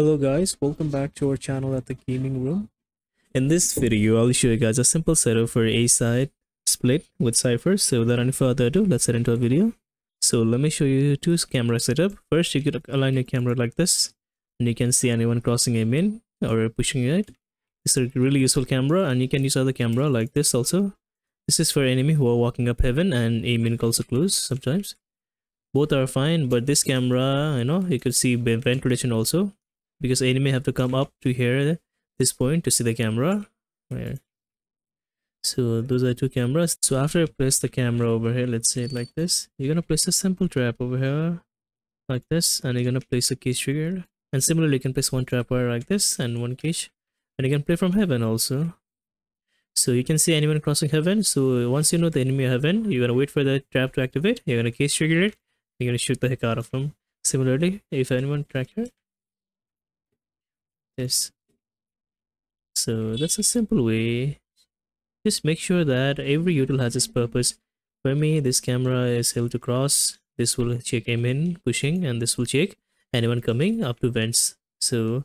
Hello guys, welcome back to our channel at the gaming room. In this video, I'll show you guys a simple setup for A side split with Cypher. So without any further ado, let's head into a video. So let me show you two camera setup. First, you could align your camera like this, and you can see anyone crossing a in or pushing it. It's a really useful camera, and you can use other camera like this also. This is for enemy who are walking up heaven and aiming also close sometimes. Both are fine, but this camera, you know, you could see ventilation also because enemy have to come up to here this point to see the camera. Right. So those are two cameras. So after I place the camera over here, let's say it like this, you're gonna place a simple trap over here like this, and you're gonna place a cage trigger. And similarly, you can place one trap wire like this and one cage. And you can play from heaven also. So you can see anyone crossing heaven. So once you know the enemy heaven, you're gonna wait for the trap to activate. You're gonna cage trigger it. You're gonna shoot the heck out of them. Similarly, if anyone track here, this. So that's a simple way. Just make sure that every util has its purpose. For me, this camera is held to cross. This will check A main, pushing, and this will check anyone coming up to vents. So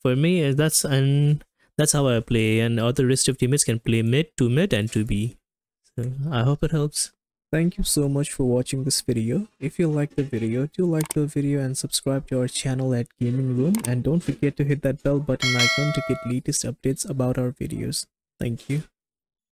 for me, uh, that's and that's how I play, and other rest of teammates can play mid to mid and to B. So I hope it helps. Thank you so much for watching this video. If you like the video, do like the video and subscribe to our channel at Gaming Room and don't forget to hit that bell button icon to get latest updates about our videos. Thank you.